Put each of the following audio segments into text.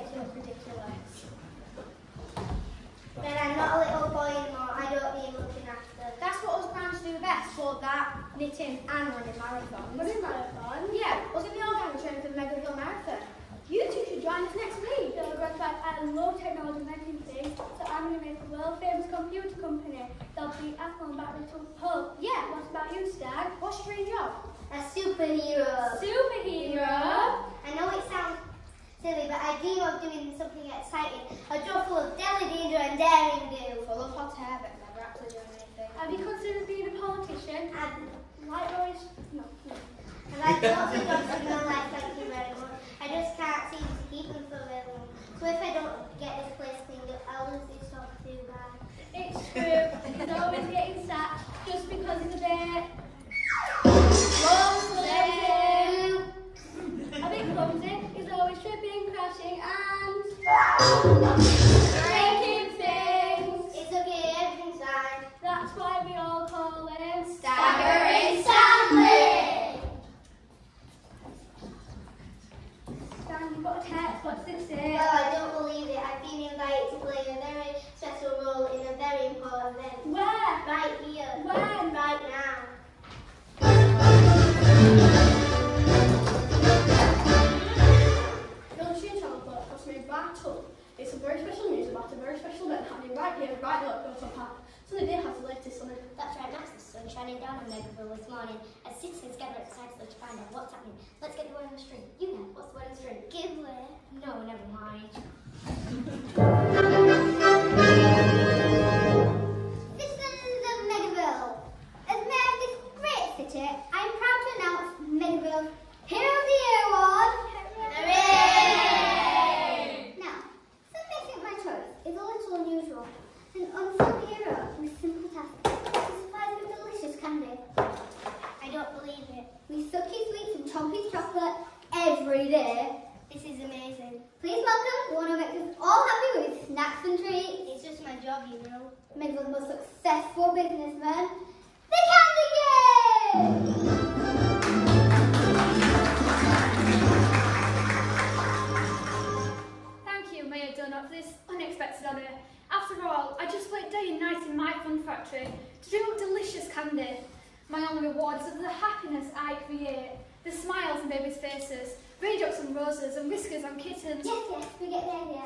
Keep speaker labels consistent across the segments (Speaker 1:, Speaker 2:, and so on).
Speaker 1: ridiculous,
Speaker 2: ridiculous.
Speaker 1: Then I'm not a little boy anymore, I don't need looking after.
Speaker 2: That's what us bands do best, so that, knitting and running marathons.
Speaker 3: Running marathon?
Speaker 2: Yeah, us in the old gang training for the Megaville Marathon. You two should join us next week.
Speaker 3: So, Grandpa, I love technology making things, so I'm going to make a world-famous computer company. They'll be Apple and battery to Hull.
Speaker 2: Yeah,
Speaker 3: what about you, Stag?
Speaker 2: What's your dream job?
Speaker 1: A superhero.
Speaker 3: Superhero?
Speaker 1: I know it sounds silly, but I dream of doing something exciting, a job full of deadly danger and daring do.
Speaker 2: Full of hot air, but never actually doing anything.
Speaker 3: Have you considered being a politician?
Speaker 1: And
Speaker 3: like always, no.
Speaker 1: And I've lots of jobs in my life, thank you very much. I just can't seem to keep them for very long. So if I don't get this place cleaned up, I'll lose this job too bad.
Speaker 3: It's true. He's always getting sacked just because of a bit.
Speaker 1: Day. I think clumsy, is always tripping, crashing and...
Speaker 4: breaking things.
Speaker 5: It's okay, everything's fine.
Speaker 4: That's why we all call him...
Speaker 5: Staggering Stanley!
Speaker 4: Stan, you've got a text, what's this? say?
Speaker 5: Well, I don't believe it. I've been invited to play a very special role in a very important event.
Speaker 4: Where?
Speaker 5: Right here.
Speaker 4: When?
Speaker 5: Right now.
Speaker 4: Right now at Gilson Park. So they did have the latest on.
Speaker 1: That's right, Max. The sun shining down on Megaville this morning as citizens gather excitedly to find out what's happening. Let's get the word on the street. You know, what's the word on the street?
Speaker 5: Give way.
Speaker 1: No, never mind.
Speaker 5: every day. This is amazing. Please welcome the one who makes us all happy with snacks and treats. It's just my job, you know. Megaville's most successful businessman, the Candy King!
Speaker 4: Thank you, Mayor Donut, for this unexpected honour. After all, I just worked day and night in my fun factory to dream up delicious candy. My only reward is the happiness I create, the smiles on babies' faces, raindrops on roses, and whiskers on kittens.
Speaker 5: Yes, yes, we get the idea.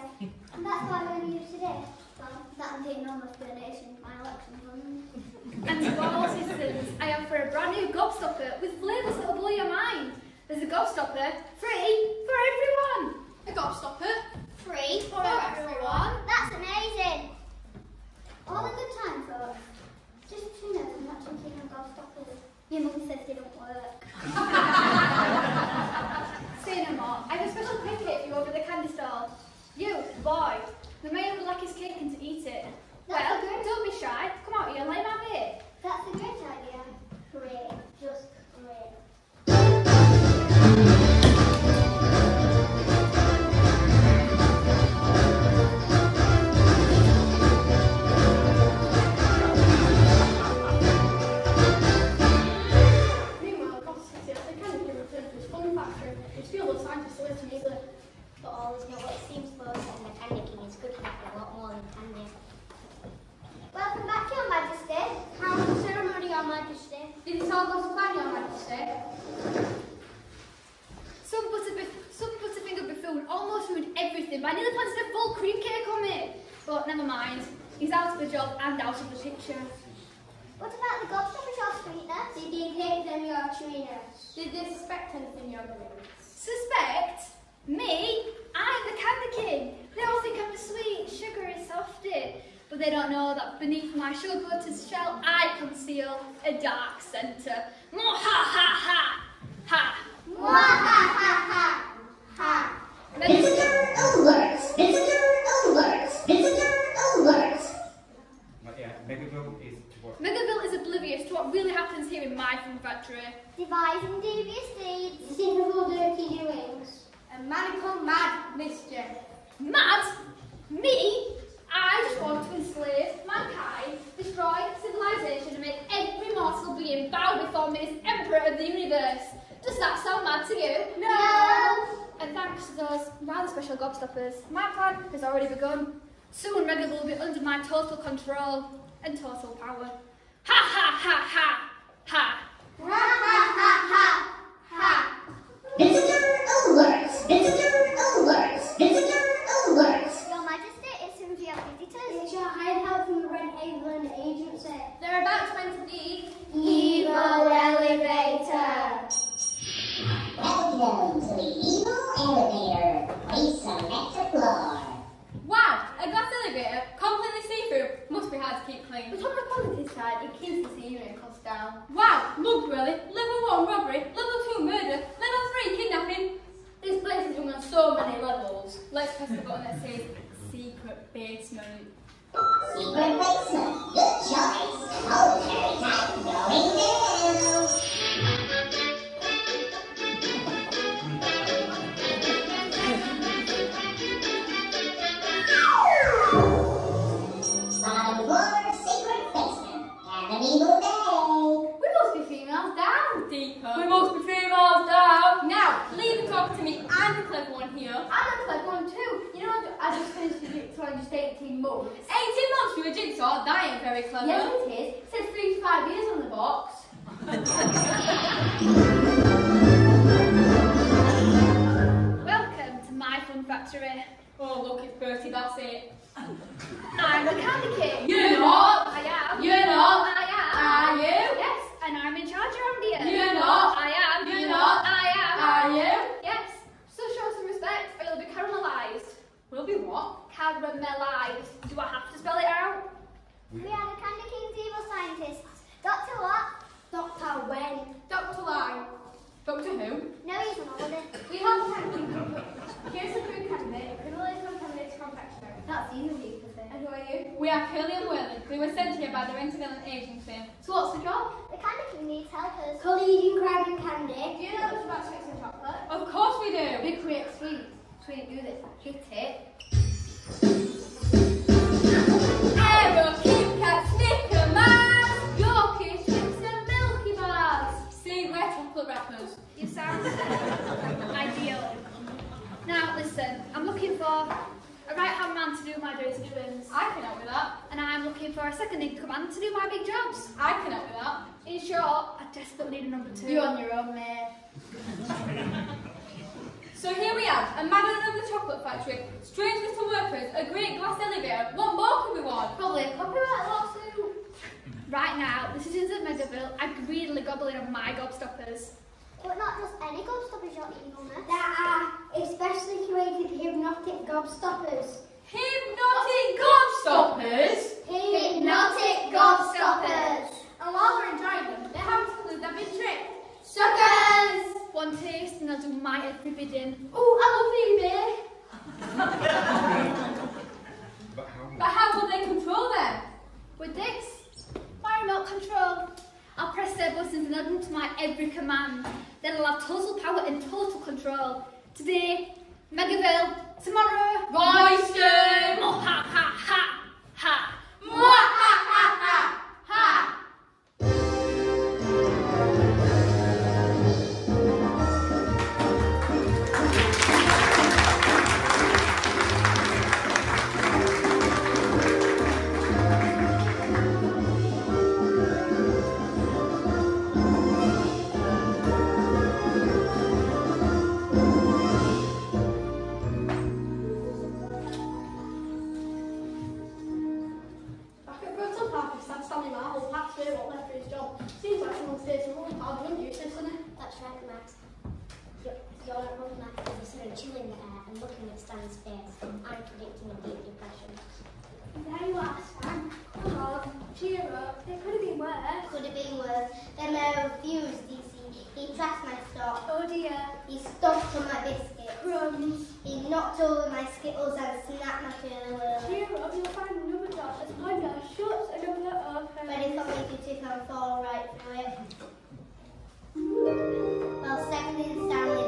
Speaker 5: And that's why we're going to use today. Well, that would be enormous donation for my election fund.
Speaker 4: And to all citizens, I offer a brand new gobstopper with flavours that will blow your mind. There's a gobstopper free for everyone.
Speaker 6: A gobstopper.
Speaker 5: Free
Speaker 6: For everyone.
Speaker 5: That's amazing.
Speaker 7: Yeah, Megaville is to work.
Speaker 4: Megaville is oblivious to what really happens here in my fun factory.
Speaker 5: Devising devious deeds, sinful dirty doings.
Speaker 8: A maniacal mad mischief.
Speaker 4: Mad? Me? I just want to enslave mankind, destroy civilization, and make every mortal being bow before me as Emperor of the universe. Does that sound mad to you?
Speaker 5: No.
Speaker 4: And thanks to those rather special gobstoppers, my plan has already begun. Soon Megaville will be under my total control and total power. Ha ha ha ha ha!
Speaker 5: Ha ha ha ha! Ha!
Speaker 9: Visitor alert! Visitor alert! Visitor alert!
Speaker 5: Your Majesty, it's some of your visitors. It's your hired help from the Rent-A-Villain Agency.
Speaker 4: They're about to enter the
Speaker 5: Evil elevator.
Speaker 9: Welcome to the evil elevator. Please select a floor.
Speaker 6: Wow, a glass elevator, completely see-through. Must be hard to keep clean.
Speaker 4: But on the positive side, it keeps the scenery cost down.
Speaker 6: Wow, look really. Level 1 robbery, level 2 murder, level 3 kidnapping.
Speaker 4: This place is run on so many levels. Let's press the button that says secret basement.
Speaker 9: Secret basement. Good choice. Momentary time going down.
Speaker 8: Oh, 18 months for a jigsaw? That ain't very clever.
Speaker 10: Yes, it is. It says three to five years on the box.
Speaker 4: Welcome to my fun factory.
Speaker 8: Oh, look, it's Bertie, that's it.
Speaker 4: I'm the candy king.
Speaker 8: You're not.
Speaker 4: I am.
Speaker 8: You're not.
Speaker 4: I am.
Speaker 8: Are you?
Speaker 4: Yes, and I'm in charge around here.
Speaker 8: You're not.
Speaker 4: I am.
Speaker 8: You're not.
Speaker 4: I am.
Speaker 8: Are you?
Speaker 4: Yes. So show some respect, or you'll be caramelized.
Speaker 8: Will be what?
Speaker 4: Caramelized. Do I have to spell it out?
Speaker 1: We are the Candy King's evil scientists. Doctor what? Doctor when?
Speaker 8: Dr. Lie. Doctor who?
Speaker 1: No, he's on holiday.
Speaker 10: We have a candy Here's a food candidate, a criminally contaminated confectionery.
Speaker 1: That's easy to say.
Speaker 10: And who are you?
Speaker 8: We are Curly and Whirly. We were sent here by the Rent-A-Villain Agency.
Speaker 10: So what's the job?
Speaker 1: The Candy King needs helpers.
Speaker 10: Collegian crime and candy. Do you know much about sweets and chocolate?
Speaker 8: Of course we do.
Speaker 10: We create sweets. Sweet, do this. Hit it.
Speaker 4: To do my dirty trims.
Speaker 8: I can help with that.
Speaker 4: And I'm looking for a second in command to do my big jobs.
Speaker 8: I can help with that.
Speaker 4: In short, I desperately need a number two.
Speaker 10: You're on your own, mate.
Speaker 8: So here we have a madman of the chocolate factory, strange little workers, a great glass elevator. What more can we want?
Speaker 10: Probably a copyright lawsuit.
Speaker 4: Right now, the citizens of Megaville are greedily gobbling on my gobstoppers.
Speaker 1: But not just any gobstoppers you're evilness.
Speaker 10: There are especially created hypnotic gobstoppers.
Speaker 8: Hypnotic gobstoppers?
Speaker 10: Hypnotic gobstoppers. And while we're enjoying them, they haven't to lose their big trick.
Speaker 4: Suckers! One taste and they'll do my every bidding.
Speaker 10: Oh, I love Phoebe.
Speaker 7: But how
Speaker 8: But how will they control them?
Speaker 4: With this, my remote control, I'll press their buttons and they'll do to my every command. Then I'll have total power and total control. Today, Megaville. Tomorrow,
Speaker 8: Royston!
Speaker 4: Oh, ha, ha, ha, ha.
Speaker 8: Mwahahaha!
Speaker 10: Stayed to run hard, wouldn't you, isn't?
Speaker 11: That's right, Max. You're, you're not wrong, Max. You're of chilling the air and looking at Stan's face. I'm predicting a deep depression.
Speaker 10: There you are, Stan. Come on, cheer up. It could have been worse.
Speaker 1: Could have been worse. Then I refused, you see. He trashed my stock.
Speaker 10: Oh dear.
Speaker 1: He stomped on my biscuits.
Speaker 10: Crumbs.
Speaker 1: He knocked over my Skittles and snapped my kernel.
Speaker 10: Cheer up, you'll find another job as one door shuts, another open.
Speaker 1: Ready for me to tip and fall right through it. Well, second in Stanley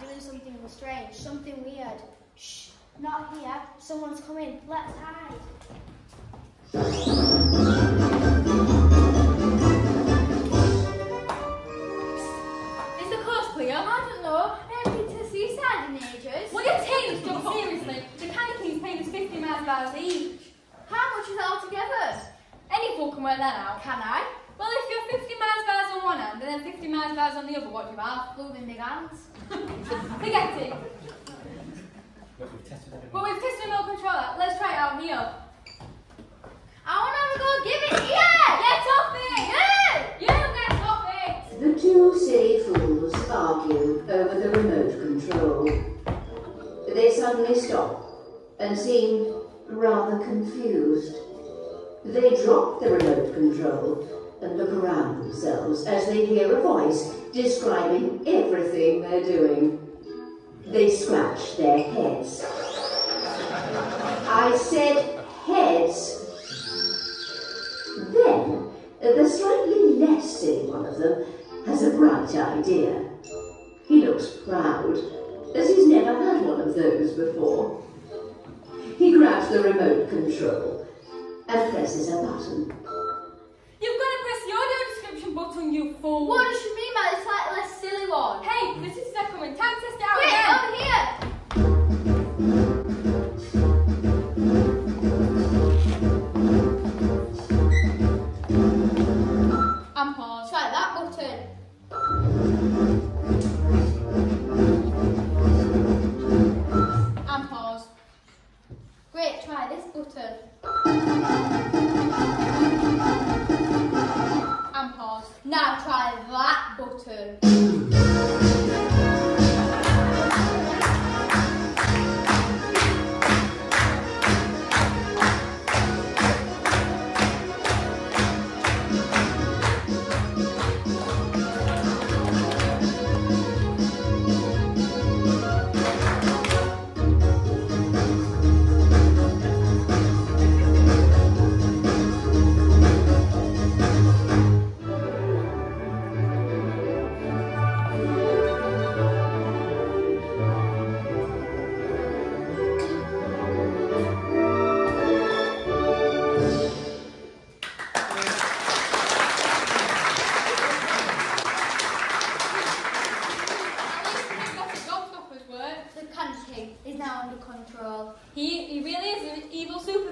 Speaker 10: doing something strange, something weird. Shh, not here. Someone's coming. Let's hide.
Speaker 8: Is the coast clear?
Speaker 10: I don't know. I haven't been to the seaside in ages.
Speaker 8: Will you take this job seriously? The Candy King's paying us 50 miles dollars each.
Speaker 10: How much is it altogether?
Speaker 8: Any fool can work that out.
Speaker 10: Can I?
Speaker 8: Well, if you're one hand and then 50 miles bars on the other, what do you have?
Speaker 3: Blooming big hands.
Speaker 8: Forget it.
Speaker 7: Look, we've tested everything.
Speaker 8: But we've tested remote controller. Let's try it out here.
Speaker 3: I want to have a go. Give it here.
Speaker 8: Get off it! You get off it!
Speaker 12: The two silly fools argue over the remote control. They suddenly stop and seem rather confused. They drop the remote control and look around themselves as they hear a voice describing everything they're doing. They scratch their heads. I said heads. Then, the slightly less silly one of them has a bright idea. He looks proud, as he's never had one of those before. He grabs the remote control and presses a button.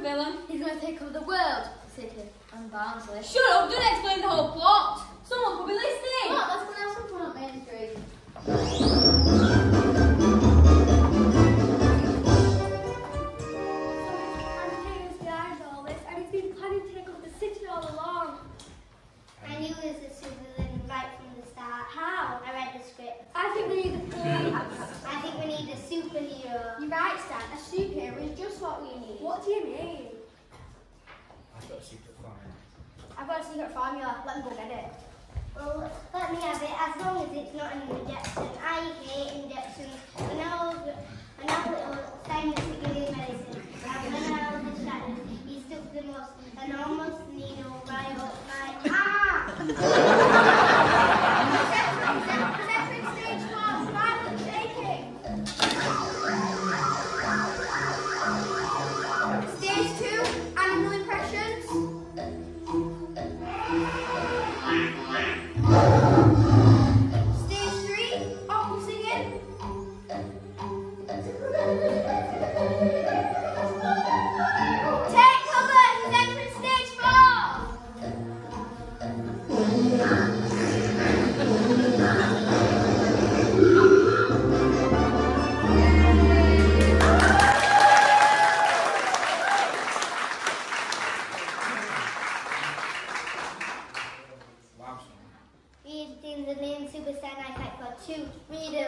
Speaker 8: Evil supervillain.
Speaker 3: He's going to take over the world. City and Barnsley.
Speaker 8: Shut up, don't explain the whole plot. Someone could be listening.
Speaker 3: Come on, let's go and have some fun at Main Street.
Speaker 2: I knew he was a supervillain right from the start.
Speaker 3: How?
Speaker 2: I read the script.
Speaker 3: I think we need a police.
Speaker 2: I think we need a superhero.
Speaker 3: You're right, Stan. A superhero is just what we need. What do you mean?
Speaker 7: I've got a secret file.
Speaker 3: I've got a secret formula. Let me go get it.
Speaker 2: Well, let me have it as long as it's not an injection. I hate injections. When I was, when I was little, Simon took me medicine. And when I was in shadows, he stuck the most enormous needle right up my arm. For two,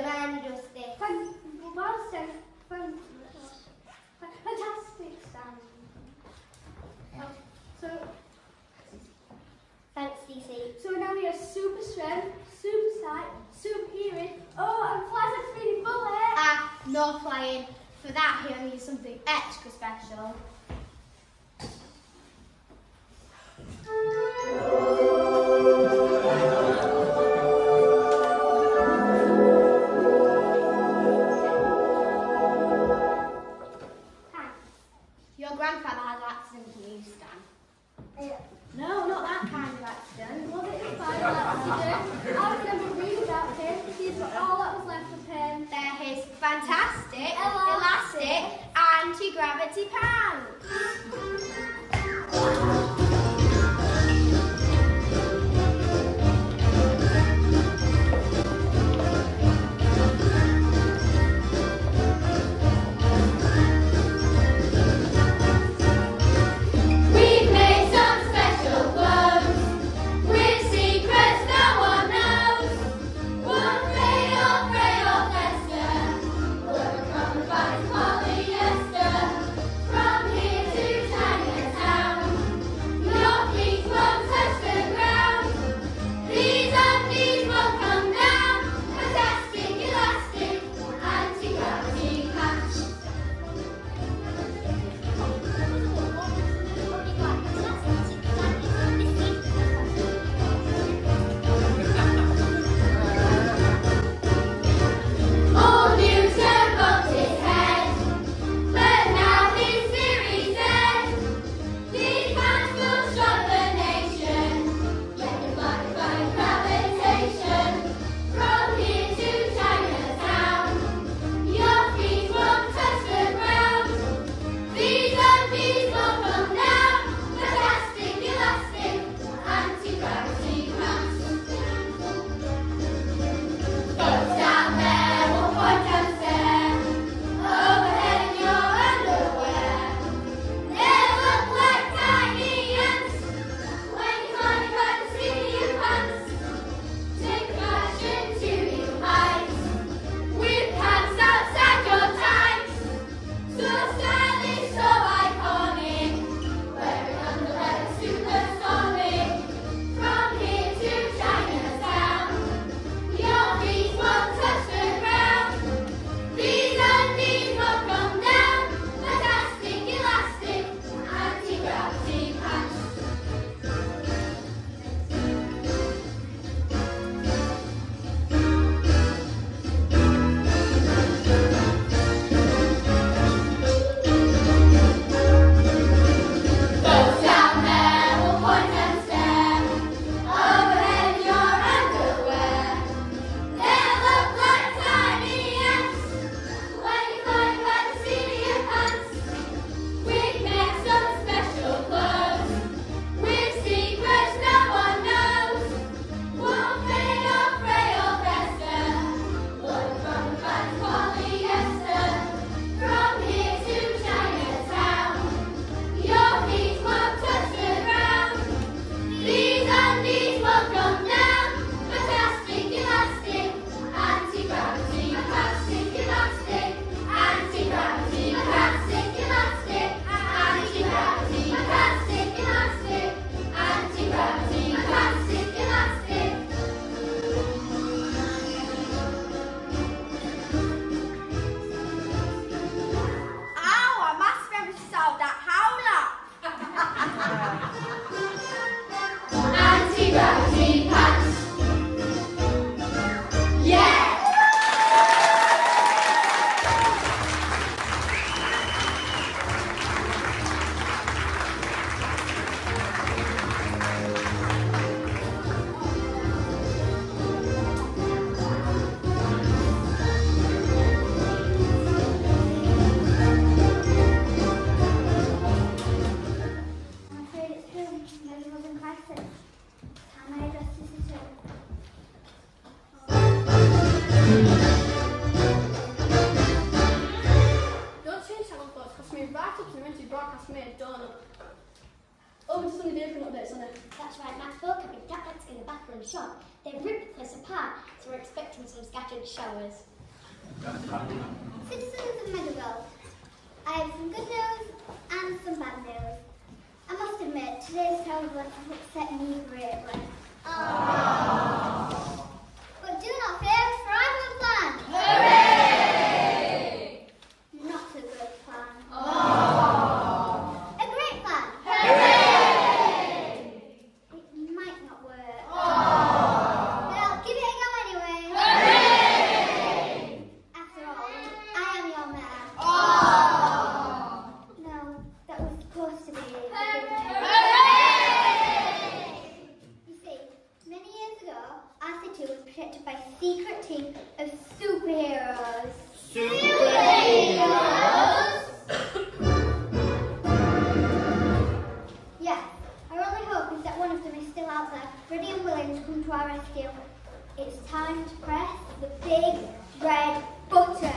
Speaker 3: To
Speaker 1: press the big red button.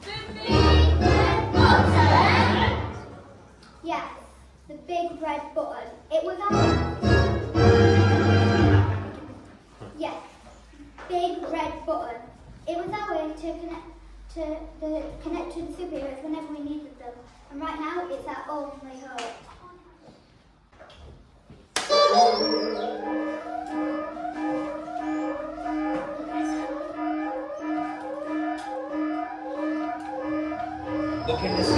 Speaker 1: The
Speaker 5: big red button? Yes, the big red button. It was our... Yes, big red button. It was our way to connect to the connection superheroes whenever we needed them. And right now, it's our only hope. talking to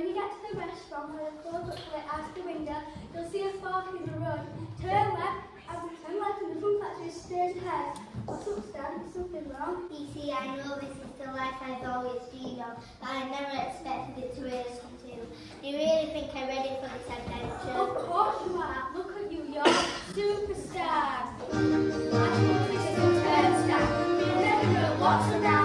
Speaker 3: When you get to the restaurant where the clothes up lit out the window, you'll see a fork in the road. Turn left and turn left in the front factory stairs head. What's up, Stan? Is Something wrong?
Speaker 1: You see, I know this is the life I've always dreamed of, but I never expected it to really come true. Do you really think I'm ready for this adventure?
Speaker 3: Of course you are. Look at you, you're a superstar. I think this is a superstar. You never know
Speaker 8: what's around.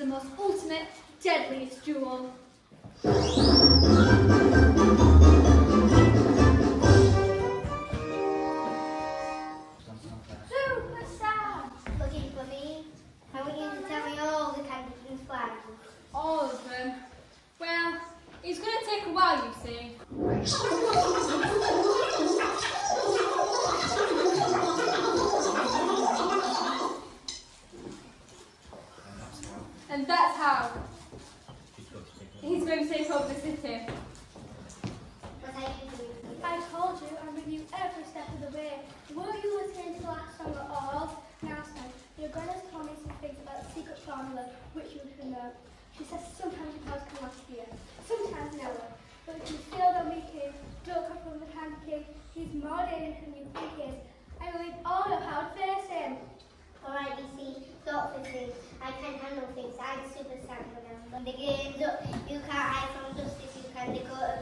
Speaker 8: the
Speaker 4: most ultimate, deadliest duel.
Speaker 1: Sonic Superstar program. The games you can hide from Justice, you can decode.